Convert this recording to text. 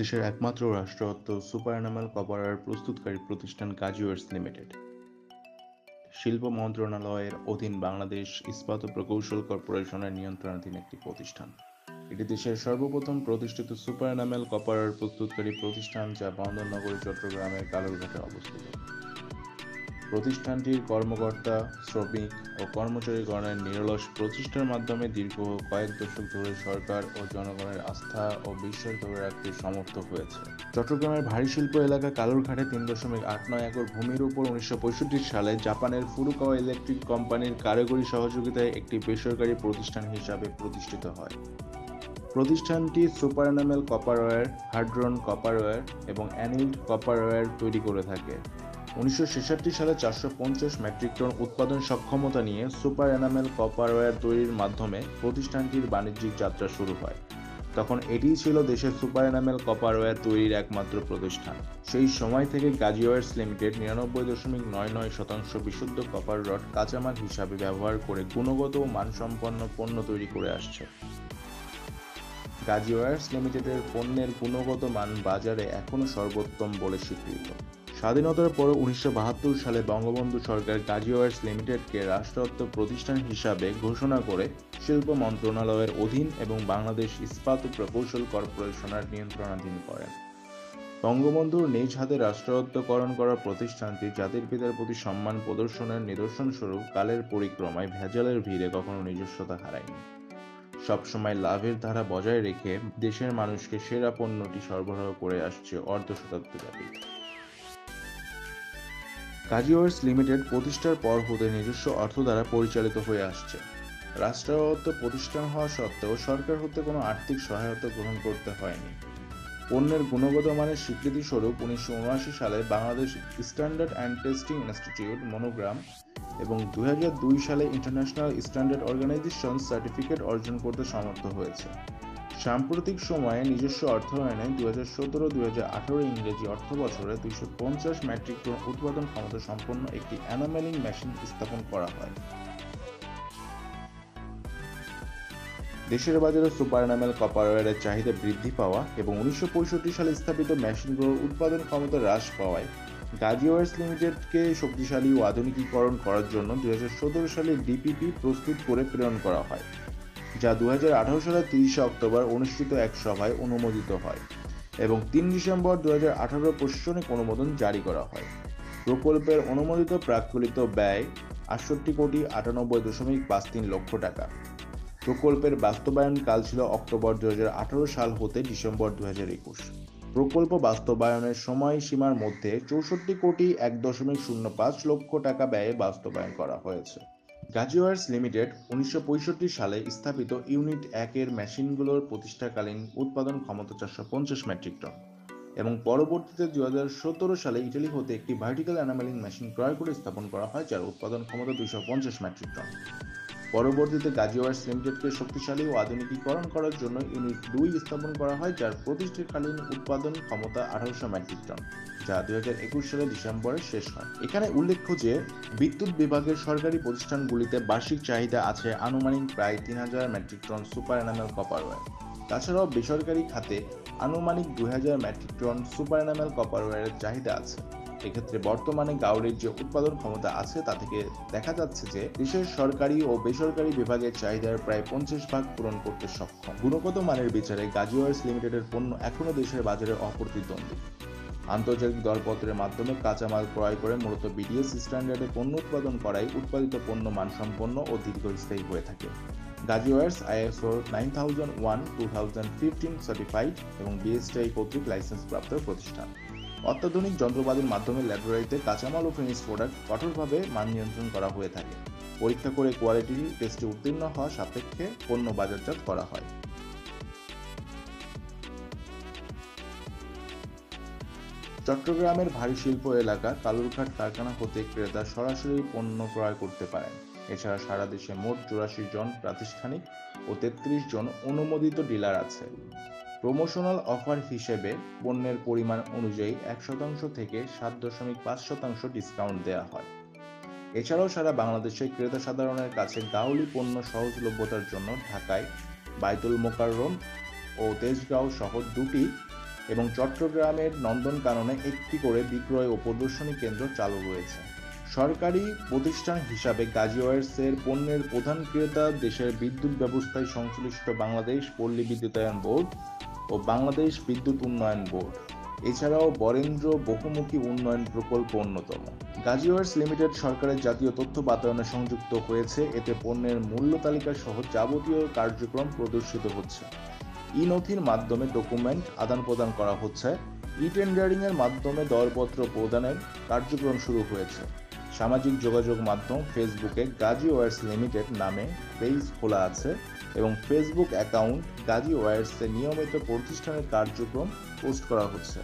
দেশের একমাত্র রাষ্ট্রায়ত্ত সুপার এনামেল কপার প্রস্তুতকারী প্রতিষ্ঠান কাজুয়ার্স লিমিটেড। শিল্প মন্ত্রণালয়ের অধীন বাংলাদেশ ইস্পাত প্রকৌশল কর্পোরেশনের নিয়ন্ত্রণাধীন একটি প্রতিষ্ঠান। এটি দেশের সর্বপ্রথম প্রতিষ্ঠিত সুপার এনামেল কপার প্রস্তুতকারী প্রতিষ্ঠান যা বন্দরনগরী চট্টগ্রামের কালুরঘাটে অবস্থিত। প্রতিষ্ঠানটির কর্মকর্তা, শ্রমিক ও কর্মচারীগণের নিরলস প্রচেষ্টার মাধ্যমে দীর্ঘ কয়েক দশক ধরে সরকার ও জনগণের আস্থা ও বিশ্বাস ধরে রাখতে সমর্থ হয়েছে। চট্টগ্রামের ভারী শিল্প এলাকা কালুরঘাটে তিন দশমিক আট নয় একর ভূমির উপর উনিশশো পঁয়ষট্টি সালে জাপানের ফুরুকাওয়া ইলেকট্রিক কোম্পানির কারিগরি সহযোগিতায় একটি বেসরকারি প্রতিষ্ঠান হিসাবে প্রতিষ্ঠিত হয়। প্রতিষ্ঠানটি সুপার এনামেল কপারওয়্যার, হার্ড্রন কপারওয়্যার এবং অ্যানিল্ড কপারওয়্যার তৈরি করে থাকে। উনিশশো সালে চারশো পঞ্চাশ মেট্রিক টন উৎপাদন সক্ষমতা নিয়ে সুপার এনামেল কপারওয়্যার তৈরির মাধ্যমে প্রতিষ্ঠানটির বাণিজ্যিক যাত্রা শুরু হয়। তখন এটিই ছিল দেশের সুপার এনামেল কপারওয়্যার তৈরির একমাত্র প্রতিষ্ঠান। সেই সময় থেকে গাজী ওয়ার্স লিমিটেড নিরানব্বই দশমিক নয় নয় শতাংশ বিশুদ্ধ কপার রড কাঁচামাল হিসাবে ব্যবহার করে গুণগত ও মানসম্পন্ন পণ্য তৈরি করে আসছে। গাজী ওয়ার্স লিমিটেডের পণ্যের গুণগত মান বাজারে এখনও সর্বোত্তম বলে স্বীকৃত। স্বাধীনতার পর উনিশশো বাহাত্তর সালে বঙ্গবন্ধু সরকার গাজী ওয়ার্স লিমিটেডকে রাষ্ট্রায়ত্ত প্রতিষ্ঠান হিসাবে ঘোষণা করে শিল্প মন্ত্রণালয়ের অধীন এবং বাংলাদেশ ইস্পাত প্রকৌশল কর্পোরেশনের নিয়ন্ত্রণাধীন করেন। বঙ্গবন্ধুর নিজ হাতে রাষ্ট্রায়ত্তকরণ করা প্রতিষ্ঠানটি জাতির পিতার প্রতি সম্মান প্রদর্শনের নিদর্শনস্বরূপ কালের পরিক্রমায় ভেজালের ভিড়ে কখনো নিজস্বতা হারায়নি। সবসময় লাভের ধারা বজায় রেখে দেশের মানুষকে সেরা পণ্যটি সরবরাহ করে আসছে অর্ধ শতাব্দীব্যাপী কাজী ওয়ার্স লিমিটেড প্রতিষ্ঠার পর হতে নিজস্ব অর্থ দ্বারা পরিচালিত হয়ে আসছে। রাষ্ট্রায়ত্ত প্রতিষ্ঠান হওয়া সত্ত্বেও সরকার হতে কোনো আর্থিক সহায়তা গ্রহণ করতে হয়নি। পণ্যের গুণগত মানের স্বীকৃতি স্বরূপ উনিশশো উনআশি সালে Bangladesh standard and testing institute, monogram এবং দু হাজার দুই সালে ইন্টারন্যাশনাল স্ট্যান্ডার্ড অর্গানাইজেশন সার্টিফিকেট অর্জন করতে সমর্থ হয়েছে। সাম্প্রতিক সময়ে নিজস্ব অর্থায়নে দুই হাজার সতেরো, দুই হাজার আঠারো ইংরেজি অর্থ বছরে দুইশো পঞ্চাশ মেট্রিক টন উৎপাদন ক্ষমতা সম্পন্ন একটি অ্যানামেলিং মেশিন স্থাপন করা হয়। দেশের বাজারে সুপার এনামেল কপারওয়ারের চাহিদা বৃদ্ধি পাওয়া এবং উনিশশো পঁয়ষট্টি সালে স্থাপিত মেশিনগুলোর উৎপাদন ক্ষমতা হ্রাস পাওয়ায় গাজী ওয়ার্স লিমিটেডকে শক্তিশালী ও আধুনিকীকরণ করার জন্য দুই হাজার সতেরো সালে ডিপিপি প্রস্তুত করে প্রেরণ করা হয়। যা দু হাজার আঠারো সালের তিরিশে অক্টোবর অনুষ্ঠিত এক সভায় অনুমোদিত হয় এবং তিন ডিসেম্বর দু হাজার আঠারো প্রশাসনিক অনুমোদন জারি করা হয়। প্রকল্পের অনুমোদিত প্রাকলিত ব্যয় আটষট্টি কোটি আটানব্বই দশমিক পাঁচ তিন লক্ষ টাকা। প্রকল্পের বাস্তবায়ন কাল ছিল অক্টোবর দুই হাজার আঠারো সাল হতে ডিসেম্বর দু হাজার একুশ। প্রকল্প বাস্তবায়নের সময়সীমার মধ্যে চৌষট্টি কোটি এক দশমিক শূন্য পাঁচ লক্ষ টাকা ব্যয়ে বাস্তবায়ন করা হয়েছে। গাজিওয়ার্স লিমিটেড উনিশশো পঁয়ষট্টি সালে স্থাপিত ইউনিট একের মেশিনগুলোর প্রতিষ্ঠাকালীন উৎপাদন ক্ষমতা চারশো পঞ্চাশ মেট্রিক টন এবং পরবর্তীতে দু সতেরো সালে ইটালি হতে একটি ভার্টিক্যাল অ্যানামেলিং মেশিন ক্রয় করে স্থাপন করা হয়, যার উৎপাদন ক্ষমতা দুইশো পঞ্চাশ মেট্রিক টন। পরবর্তীতে গাজিওয়ার্স লিমিটেডকে শক্তিশালী ও আধুনিকীকরণ করার জন্য ইউনিট দুই স্থাপন করা হয়, যার প্রতিষ্ঠাকালীন উৎপাদন ক্ষমতা আঠারোশো মেট্রিক টন, যা দুই হাজার একুশ সালে ডিসেম্বরে শেষ হয়। এখানে উল্লেখ্য যে, বিদ্যুৎ বিভাগের সরকারি প্রতিষ্ঠানগুলিতে বার্ষিক চাহিদা আছে আনুমানিক প্রায় তিন হাজার metric ton super enamel copper wire তাছাড়াও বেসরকারি খাতে আনুমানিক দুই হাজার metric ton super enamel copper ওয়্যারের চাহিদা আছে। এক্ষেত্রে বর্তমানে গাউরের যে উৎপাদন ক্ষমতা আছে, তা থেকে দেখা যাচ্ছে যে দেশের সরকারি ও বেসরকারি বিভাগের চাহিদার প্রায় পঞ্চাশ ভাগ পূরণ করতে সক্ষম। গুণগত মানের বিচারে গাজিওয়ার্স লিমিটেডের পণ্য এখনও দেশের বাজারে অপ্রতিদ্বন্দ্বী। আন্তর্জাতিক দরপত্রের মাধ্যমে কাঁচামাল ক্রয় করে মূলত বিডিএস স্ট্যান্ডার্ডে পণ্য উৎপাদন করাই উৎপাদিত পণ্য মানসম্পন্ন ও দীর্ঘস্থায়ী হয়ে থাকে। Gazi wires ISO, nine thousand one, two thousand fifteen certified এবং বিএসটিআই কর্তৃক লাইসেন্স প্রাপ্ত প্রতিষ্ঠান। অত্যাধুনিক যন্ত্রপাতির মাধ্যমে ল্যাবরেটরিতে কাঁচামাল ও ফিনিশ প্রোডাক্ট কঠোরভাবে মান নিয়ন্ত্রণ করা হয়ে থাকে। পরীক্ষা করে কোয়ালিটি টেস্টে উত্তীর্ণ হওয়া সাপেক্ষে পণ্য বাজারজাত করা হয়। চট্টগ্রামের ভারী শিল্প এলাকা কালুরঘাট কারখানা হতে ক্রেতা সরাসরি পণ্য ক্রয় করতে পারেন। এছাড়া সারা দেশে মোট চুরাশি জন প্রাতিষ্ঠানিক ও তেত্রিশ জন অনুমোদিত ডিলার আছে। প্রমোশনাল অফার হিসেবে পণ্যের পরিমাণ অনুযায়ী এক শতাংশ থেকে সাত দশমিক পাঁচ শতাংশ ডিসকাউন্ট দেওয়া হয়। এছাড়াও সারা বাংলাদেশে ক্রেতা সাধারণের কাছে গাউলি পণ্য সহজলভ্যতার জন্য ঢাকায় বাইতুল মোকাররম ও তেজগাঁও সহ দুটি এবং চট্টগ্রামের নন্দনকাননে একটি করে বিক্রয় ও প্রদর্শনী কেন্দ্র চালু রয়েছে। সরকারি প্রতিষ্ঠান হিসাবে গাজী ওয়ার্সের পণ্যের প্রধান ক্রেতা দেশের বিদ্যুৎ ব্যবস্থায় সংশ্লিষ্ট বাংলাদেশ পল্লী বিদ্যুতায়ন বোর্ড ও বাংলাদেশ বিদ্যুৎ উন্নয়ন বোর্ড। এছাড়াও বরেন্দ্র বহুমুখী উন্নয়ন প্রকল্প অন্যতম। গাজী ওয়ার্স লিমিটেড সরকারের জাতীয় তথ্য বাতায়নে সংযুক্ত হয়েছে। এতে পণ্যের মূল্য তালিকা সহ যাবতীয় কার্যক্রম প্রদর্শিত হচ্ছে। ই নথির মাধ্যমে ডকুমেন্ট আদান প্রদান করা হচ্ছে। ই টেন্ডারিং এর মাধ্যমে দরপত্র প্রদানের কার্যক্রম শুরু হয়েছে। সামাজিক যোগাযোগ মাধ্যম ফেসবুকে গাজী ওয়ার্স লিমিটেড নামে পেজ খোলা আছে এবং ফেসবুক অ্যাকাউন্ট গাজী ওয়ার্সে নিয়মিত প্রতিষ্ঠানের কার্যক্রম পোস্ট করা হচ্ছে।